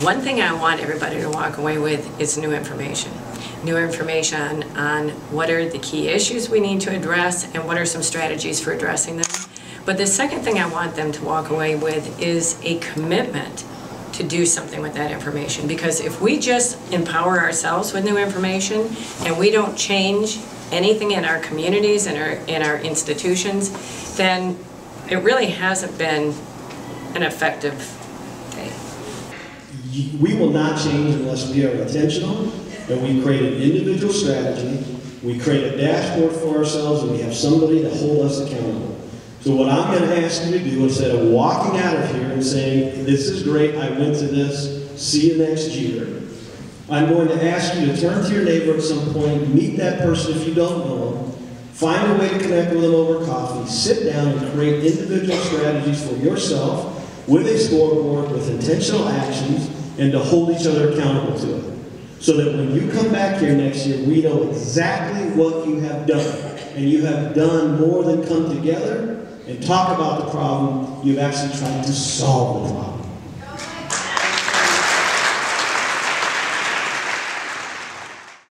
One thing I want everybody to walk away with is new information. New information on what are the key issues we need to address and what are some strategies for addressing them. But the second thing I want them to walk away with is a commitment to do something with that information. Because if we just empower ourselves with new information and we don't change anything in our communities and our, in our institutions, then it really hasn't been an effective We will not change unless we are intentional and we create an individual strategy, we create a dashboard for ourselves, and we have somebody to hold us accountable. So what I'm going to ask you to do, instead of walking out of here and saying, this is great, I went to this, see you next year, I'm going to ask you to turn to your neighbor at some point, meet that person if you don't know them, find a way to connect with them over coffee, sit down and create individual strategies for yourself with a scoreboard, with intentional actions, and to hold each other accountable to it. So that when you come back here next year, we know exactly what you have done. And you have done more than come together and talk about the problem, you've actually tried to solve the problem.